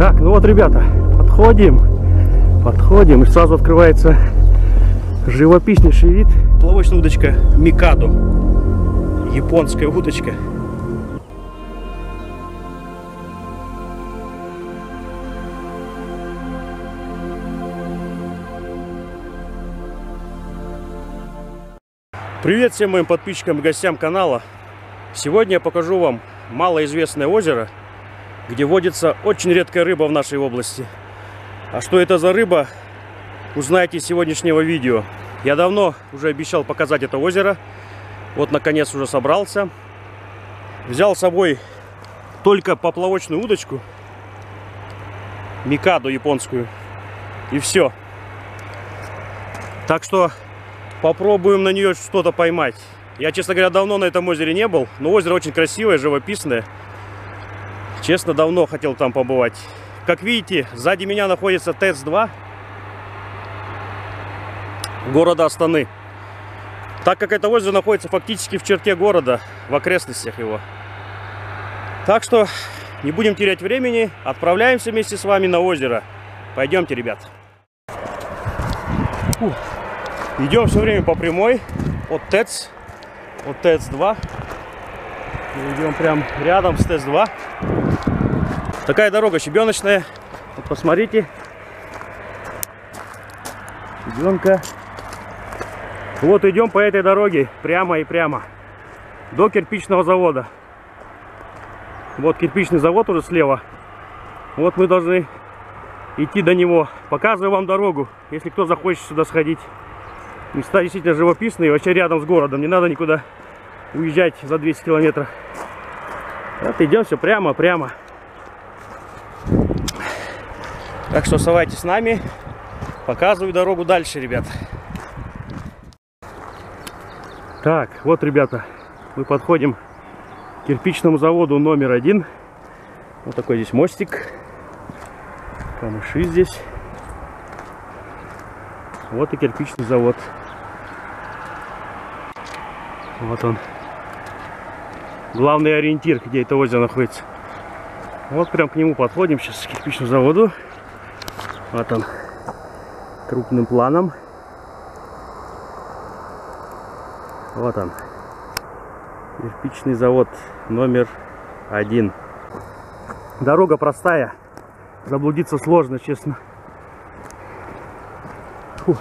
Так, ну вот, ребята, подходим, подходим, и сразу открывается живописнейший вид. Плавочная удочка Микадо, японская удочка. Привет всем моим подписчикам и гостям канала. Сегодня я покажу вам малоизвестное озеро, где водится очень редкая рыба в нашей области. А что это за рыба, узнаете из сегодняшнего видео. Я давно уже обещал показать это озеро. Вот наконец уже собрался. Взял с собой только поплавочную удочку. Микаду японскую. И все. Так что попробуем на нее что-то поймать. Я, честно говоря, давно на этом озере не был, но озеро очень красивое, живописное. Честно, давно хотел там побывать. Как видите, сзади меня находится ТЭЦ-2 города Астаны. Так как это озеро находится фактически в черте города, в окрестностях его. Так что не будем терять времени, отправляемся вместе с вами на озеро. Пойдемте, ребят. Фух. Идем все время по прямой от ТЭЦ от ТЭЦ-2. Идем прям рядом с ТЭЦ-2. Такая дорога щебеночная. Вот посмотрите. Щебенка. Вот идем по этой дороге прямо и прямо. До кирпичного завода. Вот кирпичный завод уже слева. Вот мы должны идти до него. Показываю вам дорогу, если кто захочет сюда сходить. Места действительно живописные, вообще рядом с городом. Не надо никуда уезжать за 200 километров. Вот идем все прямо, прямо. Так что оставайтесь с нами. Показываю дорогу дальше, ребят. Так, вот, ребята, мы подходим к кирпичному заводу номер один. Вот такой здесь мостик. Камыши здесь. Вот и кирпичный завод. Вот он. Главный ориентир, где это озеро находится. Вот прям к нему подходим сейчас к кирпичному заводу. Вот он. Крупным планом. Вот он. Кирпичный завод номер один. Дорога простая. Заблудиться сложно, честно. Фух.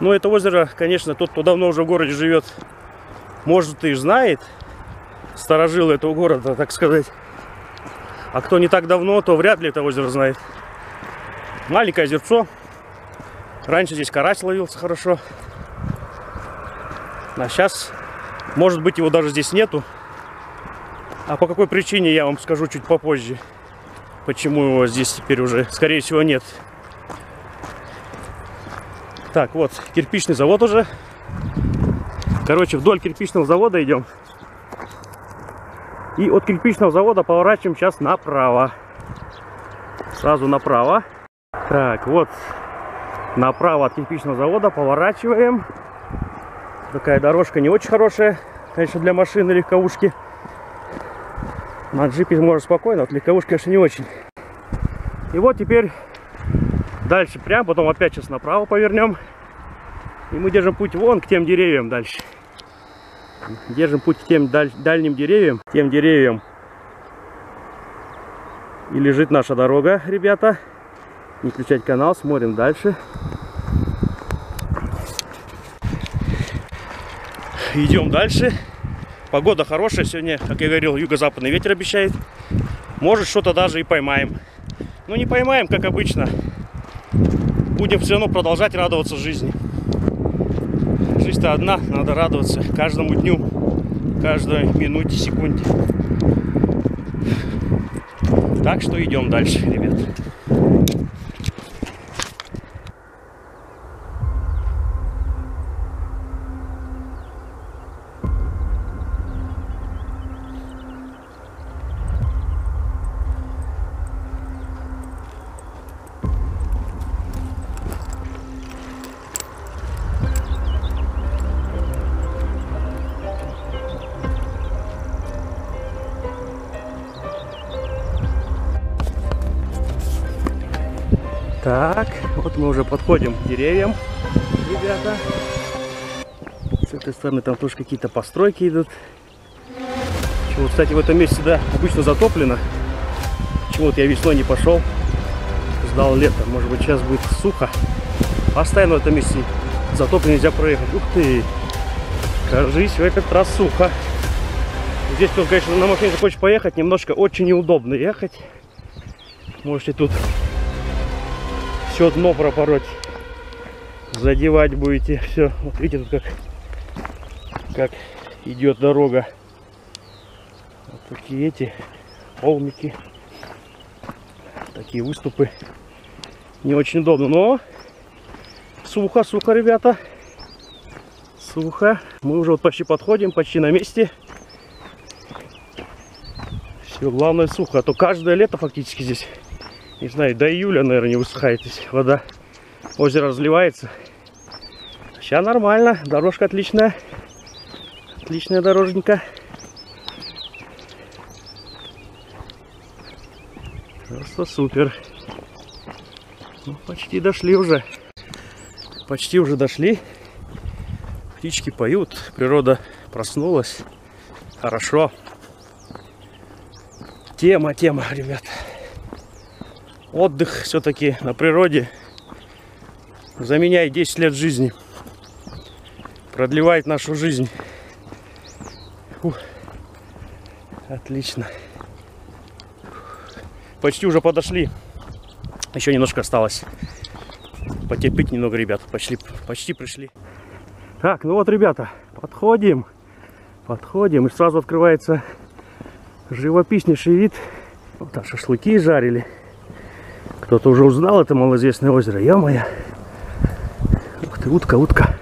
Но это озеро, конечно, тот, кто давно уже в городе живет, может и знает. Сторожил этого города, так сказать. А кто не так давно, то вряд ли это озеро знает. Маленькое озерцо. Раньше здесь карась ловился хорошо. А сейчас, может быть, его даже здесь нету. А по какой причине, я вам скажу чуть попозже. Почему его здесь теперь уже, скорее всего, нет. Так, вот, кирпичный завод уже. Короче, вдоль кирпичного завода идем. И от кирпичного завода поворачиваем сейчас направо. Сразу направо. Так, вот, направо от кирпичного завода поворачиваем. Такая дорожка не очень хорошая, конечно, для машины легковушки. На джипе можно спокойно, вот легковушка, конечно, не очень. И вот теперь Дальше прям, потом опять сейчас направо повернем. И мы держим путь вон к тем деревьям дальше. Держим путь к тем даль дальним деревьям. Тем деревьям. И лежит наша дорога, ребята. Не включать канал, смотрим дальше. Идем дальше. Погода хорошая сегодня, как я говорил, юго-западный ветер обещает. Может что-то даже и поймаем. Но не поймаем, как обычно будем все равно продолжать радоваться жизни. Жизнь-то одна, надо радоваться каждому дню, каждой минуте, секунде. Так что идем дальше, ребят. Так, вот мы уже подходим к деревьям, ребята. С этой стороны там тоже какие-то постройки идут. Чего, кстати, в этом месте, да, обычно затоплено. Вот я весной не пошел, ждал лето. Может быть, сейчас будет сухо. Постоянно в этом месте затоплено, нельзя проехать. Ух ты! Кажись, в этот раз сухо. Здесь, конечно, на машине захочешь поехать, немножко очень неудобно ехать. Можете тут все дно пропороть. Задевать будете. Все. Вот видите, тут как, как идет дорога. Вот такие эти холмики. Такие выступы. Не очень удобно, но сухо, сухо, ребята. Сухо. Мы уже вот почти подходим, почти на месте. Все, главное сухо. А то каждое лето фактически здесь, не знаю, до июля, наверное, не высыхает здесь вода. Озеро разливается. Сейчас нормально. Дорожка отличная. Отличная дорожненька. Просто супер. Ну, почти дошли уже. Почти уже дошли. Птички поют. Природа проснулась. Хорошо. Тема, тема, ребят. Отдых все-таки на природе заменяет 10 лет жизни. Продлевает нашу жизнь. Фух. Отлично. Почти уже подошли. Еще немножко осталось. Потерпеть немного, ребят. Почти, почти пришли. Так, ну вот, ребята, подходим. Подходим. И сразу открывается живописнейший вид. Вот там шашлыки жарили. Кто-то уже узнал это малоизвестное озеро. Я моя. Ух ты, утка, утка.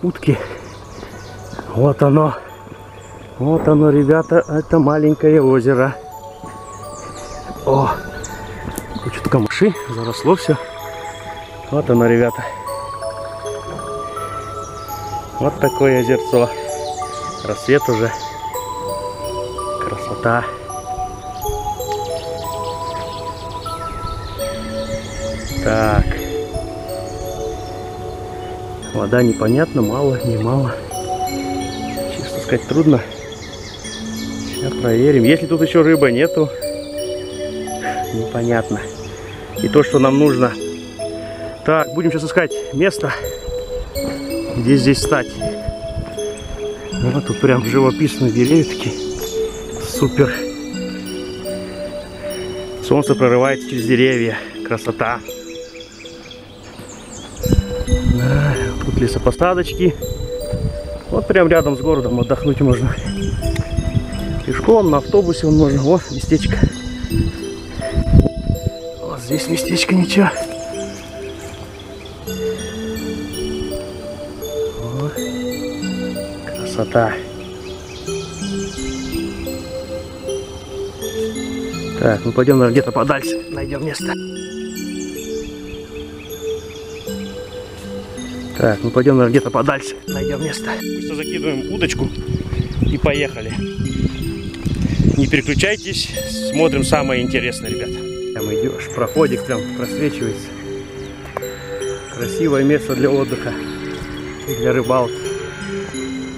Утки. Вот оно. Вот оно, ребята, это маленькое озеро. О, куча камыши, заросло все. Вот оно, ребята. Вот такое озерцо. Рассвет уже. Красота. Так. Вода непонятно, мало, не мало. Честно сказать, трудно. Сейчас проверим. Если тут еще рыба нету, непонятно. И то, что нам нужно. Так, будем сейчас искать место, где здесь стать. Вот тут прям живописные деревья такие. Супер. Солнце прорывается через деревья. Красота. Лесопосадочки. Вот прям рядом с городом отдохнуть можно. Пешком, на автобусе можно. Вот местечко. Вот здесь местечко ничего. О, красота. Так, мы пойдем, наверное, где-то подальше. Найдем место. Так, мы пойдем, наверное, где-то подальше. Найдем место. Быстро закидываем удочку и поехали. Не переключайтесь, смотрим самое интересное, ребята. Там идешь, проходик прям просвечивается. Красивое место для отдыха и для рыбалки.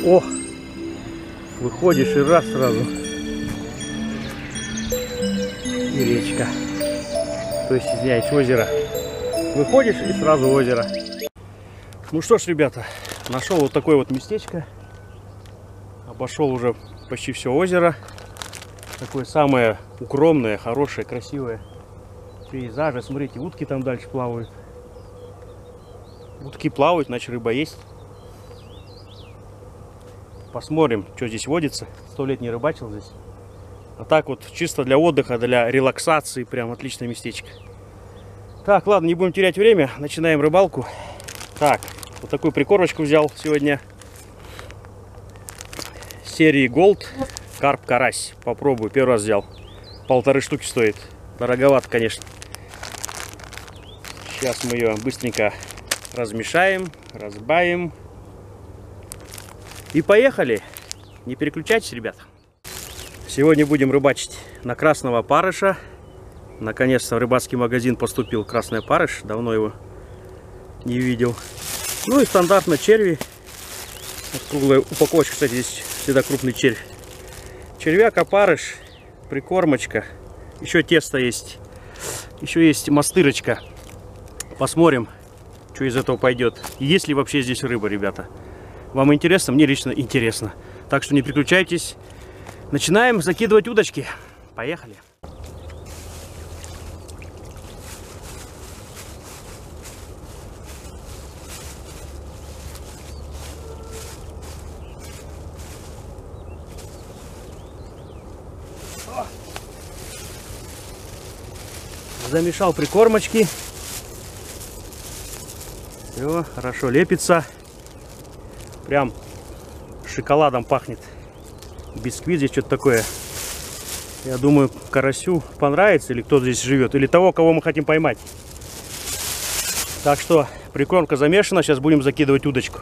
О! Выходишь и раз сразу. И речка. То есть, извиняюсь, озеро. Выходишь и сразу озеро. Ну что ж, ребята, нашел вот такое вот местечко. Обошел уже почти все озеро. Такое самое укромное, хорошее, красивое пейзажи. Смотрите, утки там дальше плавают. Утки плавают, значит рыба есть. Посмотрим, что здесь водится. Сто лет не рыбачил здесь. А так вот, чисто для отдыха, для релаксации, прям отличное местечко. Так, ладно, не будем терять время, начинаем рыбалку. Так, вот такую прикормочку взял сегодня. Серии Gold. Карп карась. Попробую, первый раз взял. Полторы штуки стоит. Дороговато, конечно. Сейчас мы ее быстренько размешаем, разбавим. И поехали. Не переключайтесь, ребята. Сегодня будем рыбачить на красного парыша Наконец-то в рыбацкий магазин поступил красный парыш. Давно его не видел. Ну и стандартно черви. Вот круглая упаковочка, кстати, здесь всегда крупный червь. Червяк, опарыш, прикормочка. Еще тесто есть. Еще есть мастырочка. Посмотрим, что из этого пойдет. Есть ли вообще здесь рыба, ребята. Вам интересно? Мне лично интересно. Так что не переключайтесь. Начинаем закидывать удочки. Поехали. Замешал прикормочки. Все, хорошо лепится. Прям шоколадом пахнет. Бисквит здесь что-то такое. Я думаю, карасю понравится, или кто здесь живет, или того, кого мы хотим поймать. Так что прикормка замешана, сейчас будем закидывать удочку.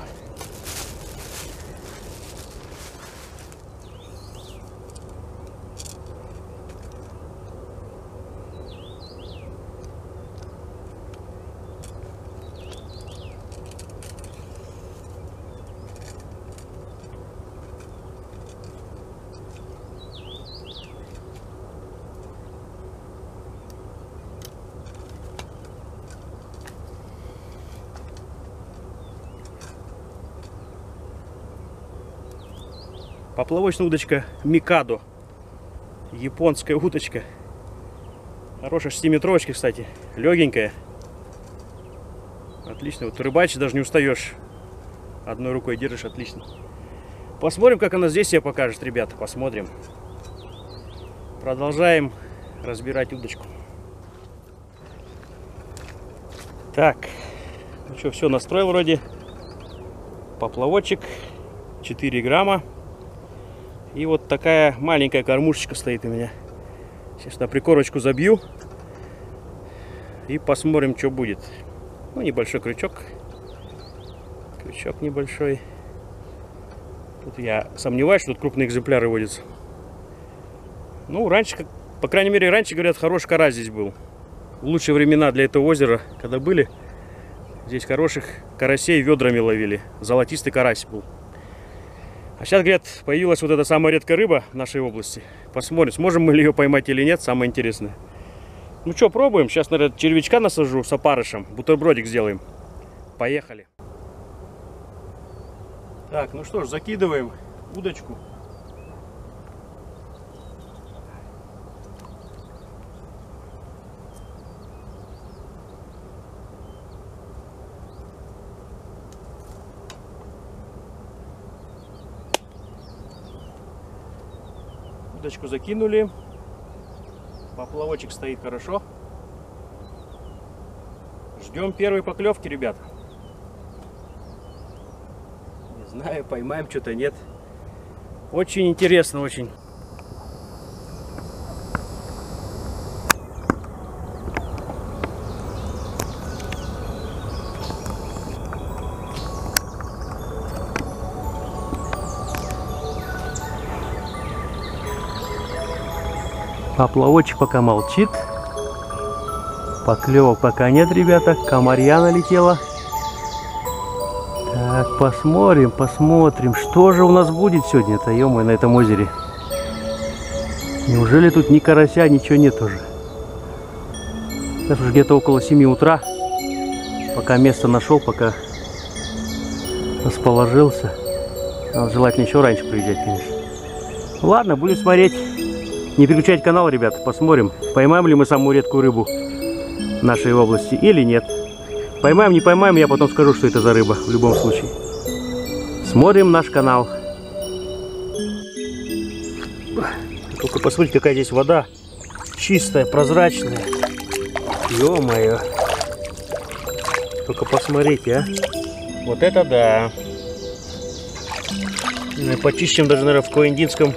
Поплавочная удочка Микадо. Японская удочка. Хорошая 6-метровочка, кстати. Легенькая. Отлично. Вот рыбачить даже не устаешь. Одной рукой держишь, отлично. Посмотрим, как она здесь себя покажет, ребята. Посмотрим. Продолжаем разбирать удочку. Так. Ну что, все настроил вроде. Поплавочек. 4 грамма. И вот такая маленькая кормушечка стоит у меня. Сейчас на прикорочку забью. И посмотрим, что будет. Ну, небольшой крючок. Крючок небольшой. Тут я сомневаюсь, что тут крупные экземпляры водятся. Ну, раньше, по крайней мере, раньше, говорят, хороший карась здесь был. Лучшие времена для этого озера, когда были, здесь хороших карасей ведрами ловили. Золотистый карась был. А сейчас, говорят, появилась вот эта самая редкая рыба в нашей области. Посмотрим, сможем мы ее поймать или нет, самое интересное. Ну что, пробуем. Сейчас, наверное, червячка насажу с опарышем. Бутербродик сделаем. Поехали. Так, ну что ж, закидываем удочку. Удочку закинули. Поплавочек стоит хорошо. Ждем первой поклевки, ребята. Не знаю, поймаем что-то, нет. Очень интересно, очень. Поплавочек пока молчит. Поклевок пока нет, ребята. Комарья налетела. Так, посмотрим, посмотрим, что же у нас будет сегодня-то, ё на этом озере. Неужели тут ни карася, ничего нет уже? Сейчас уже где-то около 7 утра. Пока место нашел, пока расположился. Надо желательно еще раньше приезжать, конечно. Ладно, будем смотреть. Не переключать канал, ребят, посмотрим, поймаем ли мы самую редкую рыбу нашей области или нет. Поймаем, не поймаем, я потом скажу, что это за рыба в любом случае. Смотрим наш канал. Только посмотрите, какая здесь вода. Чистая, прозрачная. Ё-моё. Только посмотрите, а. Вот это да. Почище, чем даже, наверное, в Коиндинском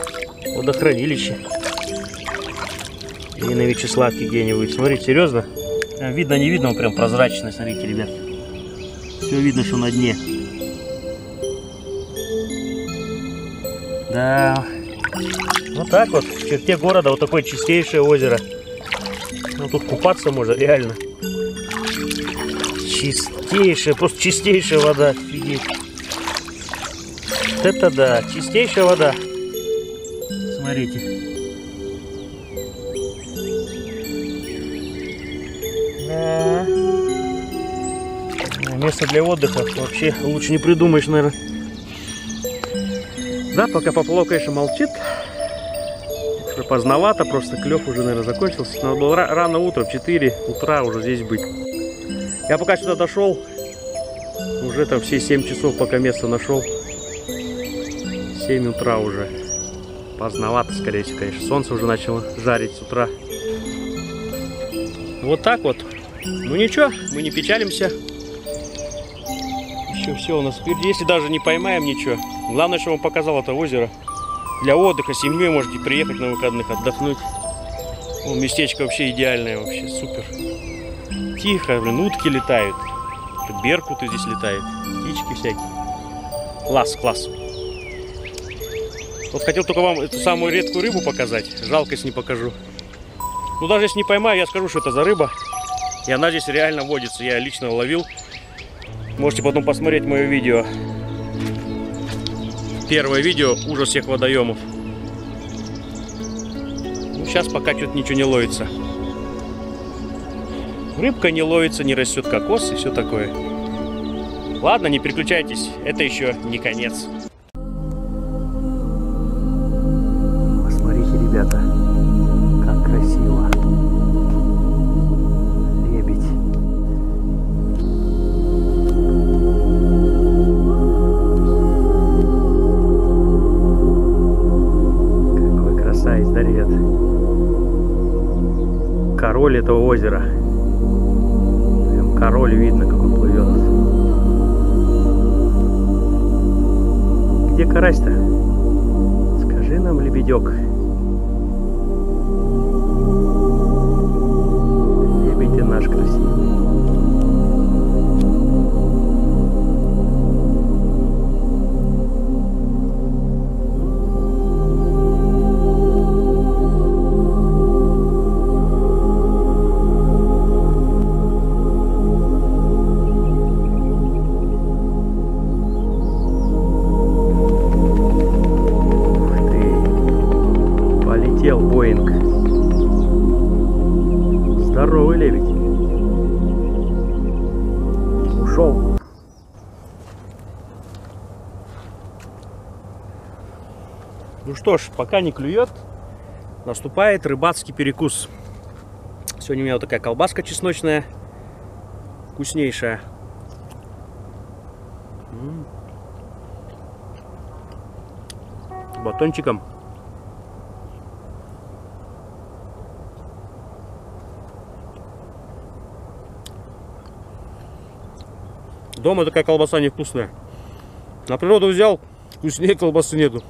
водохранилище. Или на Вячеславке где-нибудь. Смотрите, серьезно? А, видно, не видно, он прям прозрачный. Смотрите, ребят. Все видно, что на дне. Да. Вот так вот, в черте города, вот такое чистейшее озеро. Ну тут купаться можно, реально. Чистейшая, просто чистейшая вода, офигеть. Вот это да, чистейшая вода. Смотрите. Место для отдыха вообще лучше не придумаешь, наверное. Да, пока поплавок, конечно, молчит. Уже поздновато, просто клев уже, наверное, закончился. Надо было рано утром, в 4 утра уже здесь быть. Я пока сюда дошел, уже там все 7 часов, пока место нашел. 7 утра уже. Поздновато, скорее всего, конечно. Солнце уже начало жарить с утра. Вот так вот. Ну ничего, мы не печалимся. Еще все у нас впереди. Если даже не поймаем ничего. Главное, что вам показал это озеро. Для отдыха, с семьей можете приехать на выходных, отдохнуть. О, местечко вообще идеальное, вообще супер. Тихо, блин, утки летают. Беркуты здесь летают. Птички всякие. Класс, класс. Вот хотел только вам эту самую редкую рыбу показать. Жалко, если не покажу. Ну, даже если не поймаю, я скажу, что это за рыба. И она здесь реально водится. Я лично ловил. Можете потом посмотреть мое видео. Первое видео ужас всех водоемов. Ну, сейчас пока что-то ничего не ловится. Рыбка не ловится, не растет кокос и все такое. Ладно, не переключайтесь, это еще не конец. Король этого озера. Прям король видно, как он плывет. Где карась-то? Что ж, пока не клюет, наступает рыбацкий перекус. Сегодня у меня вот такая колбаска чесночная, вкуснейшая. Батончиком. Дома такая колбаса невкусная. На природу взял, вкуснее колбасы нету.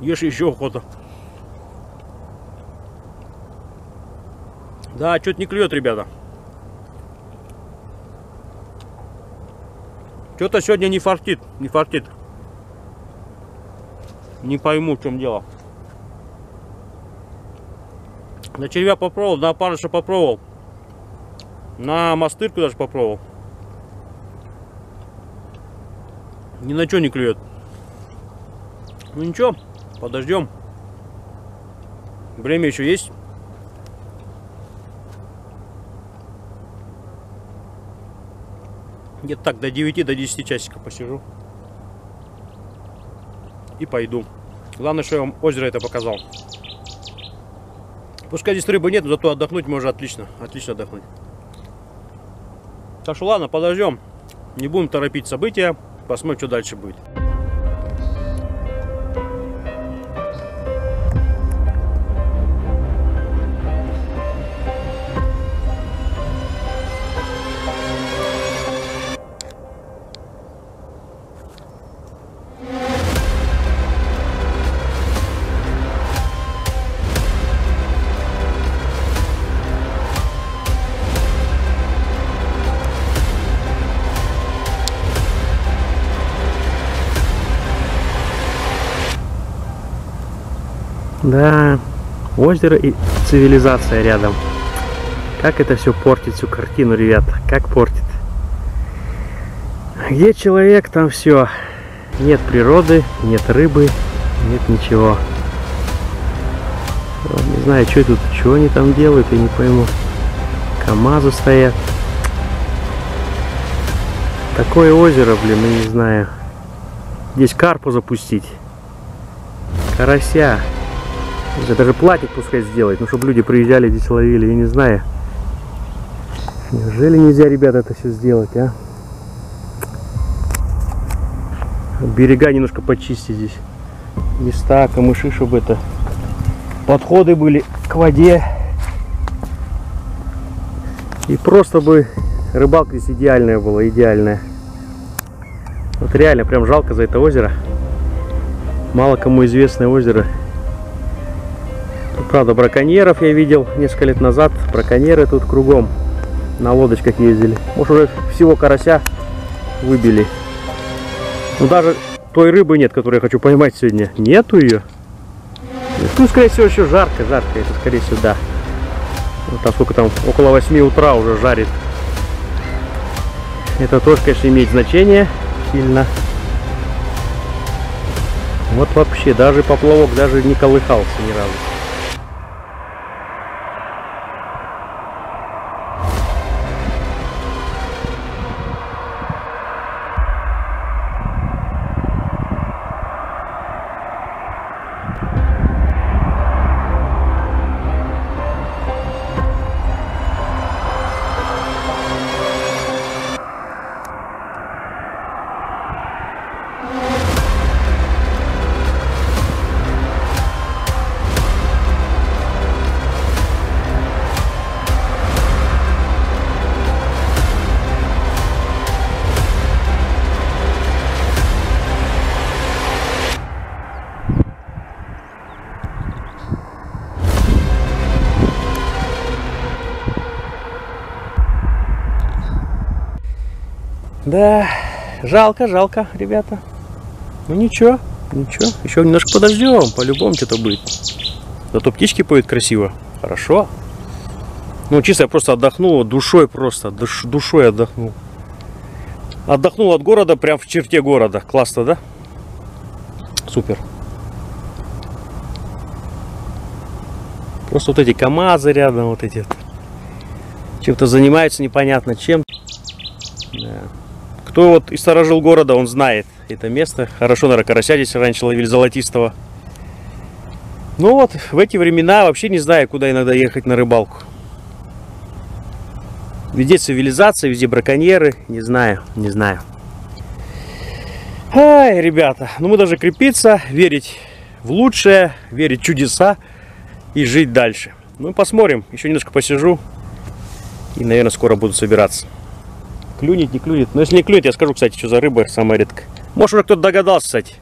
Ешь еще охота. Да, что-то не клюет, ребята. Что-то сегодня не фартит, не фартит. Не пойму, в чем дело. На червя попробовал, на опарыша попробовал. На мастырку даже попробовал. Ни на что не клюет. Ну ничего, подождем. Время еще есть. Где-то так до 9 до 10 часиков посижу. И пойду. Главное, что я вам озеро это показал. Пускай здесь рыбы нет, зато отдохнуть можно отлично. Отлично отдохнуть. Так что ладно, подождем. Не будем торопить события. Посмотрим, что дальше будет. Да, озеро и цивилизация рядом. Как это все портит всю картину, ребята. Как портит. Где человек, там все. Нет природы, нет рыбы, нет ничего. Не знаю, что тут, что они там делают, я не пойму. КамАЗы стоят. Такое озеро, блин, я не знаю. Здесь карпу запустить. Карася. Уже даже платить пускай сделать, ну чтобы люди приезжали здесь ловили, я не знаю. Неужели нельзя, ребята, это все сделать, а? Берега немножко почистить здесь. Места, камыши, чтобы это подходы были к воде. И просто бы рыбалка здесь идеальная была, идеальная. Вот реально прям жалко за это озеро. Мало кому известное озеро. Правда, браконьеров я видел несколько лет назад. Браконьеры тут кругом на лодочках ездили. Может уже всего карася выбили. Но даже той рыбы нет, которую я хочу поймать сегодня. Нету ее. Ну, скорее всего, еще жарко, жарко. Это, скорее всего, да. Вот там сколько там, около 8 утра уже жарит. Это тоже, конечно, имеет значение сильно. Вот вообще, даже поплавок даже не колыхался ни разу. Да, жалко, жалко, ребята. Ну ничего, ничего. Еще немножко подождем, по-любому что-то будет. Зато птички поют красиво. Хорошо. Ну, чисто я просто отдохнул, душой просто, душ, душой отдохнул. Отдохнул от города, прям в черте города. Классно, да? Супер. Просто вот эти КАМАЗы рядом, вот эти. Чем-то занимаются непонятно чем. Да. Кто вот и сторожил города, он знает это место. Хорошо, наверное, карася здесь раньше ловили золотистого. Ну вот, в эти времена вообще не знаю, куда иногда ехать на рыбалку. Везде цивилизация, везде браконьеры. Не знаю, не знаю. Ай, ребята, ну мы должны крепиться, верить в лучшее, верить в чудеса и жить дальше. Ну, посмотрим. Еще немножко посижу. И, наверное, скоро буду собираться. Клюнет, не клюнет. Но если не клюнет, я скажу, кстати, что за рыба самая редкая. Может, уже кто-то догадался, кстати.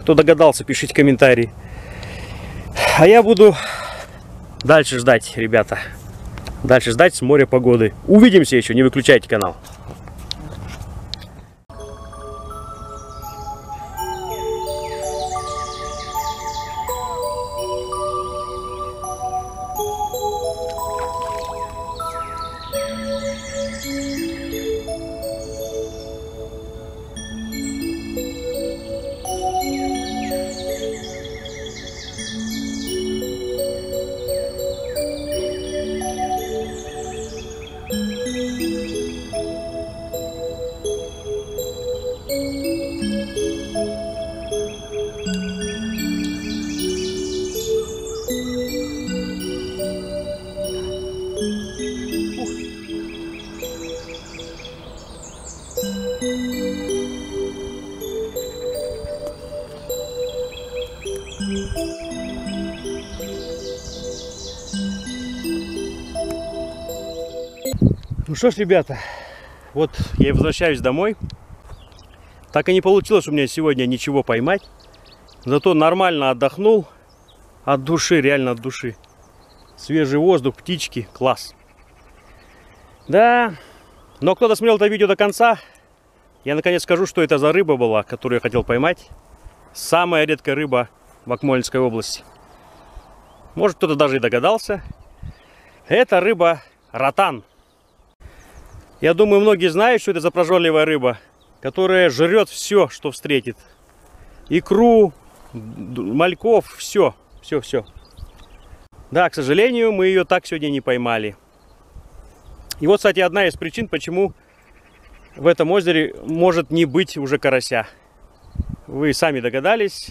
Кто догадался, пишите комментарии. А я буду дальше ждать, ребята. Дальше ждать с моря погоды. Увидимся еще, не выключайте канал. Что ж, ребята, вот я возвращаюсь домой. Так и не получилось у меня сегодня ничего поймать. Зато нормально отдохнул. От души, реально от души. Свежий воздух, птички, класс. Да, но кто досмотрел это видео до конца, я наконец скажу, что это за рыба была, которую я хотел поймать. Самая редкая рыба в Акмолинской области. Может, кто-то даже и догадался. Это рыба ротан. Я думаю, многие знают, что это за прожорливая рыба, которая жрет все, что встретит. Икру, мальков, все, все, все. Да, к сожалению, мы ее так сегодня не поймали. И вот, кстати, одна из причин, почему в этом озере может не быть уже карася. Вы сами догадались,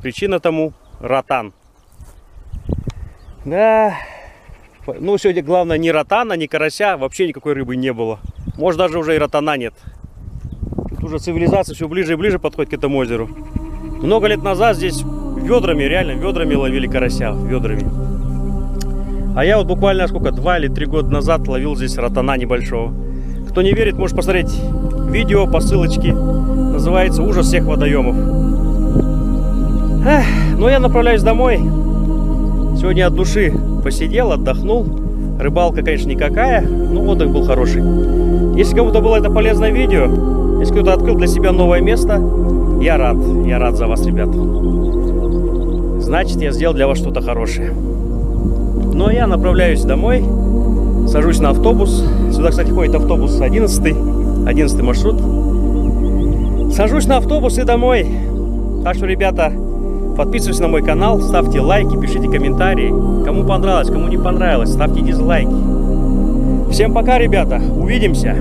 причина тому ротан. Да, ну сегодня главное не ротана, не карася, вообще никакой рыбы не было. Может даже уже и ротана нет. Тут уже цивилизация все ближе и ближе подходит к этому озеру. Много лет назад здесь ведрами, реально ведрами ловили карася, ведрами. А я вот буквально сколько, два или три года назад ловил здесь ротана небольшого. Кто не верит, может посмотреть видео по ссылочке. Называется «Ужас всех водоемов». Эх, ну я направляюсь домой. Сегодня от души посидел, отдохнул. Рыбалка, конечно, никакая, но отдых был хороший. Если кому-то было это полезное видео, если кто-то открыл для себя новое место, я рад. Я рад за вас, ребят. Значит, я сделал для вас что-то хорошее. Но я направляюсь домой, сажусь на автобус. Сюда, кстати, ходит автобус 11, 11 маршрут. Сажусь на автобус и домой. Так что, ребята, Подписывайтесь на мой канал, ставьте лайки, пишите комментарии. Кому понравилось, кому не понравилось, ставьте дизлайки. Всем пока, ребята. Увидимся.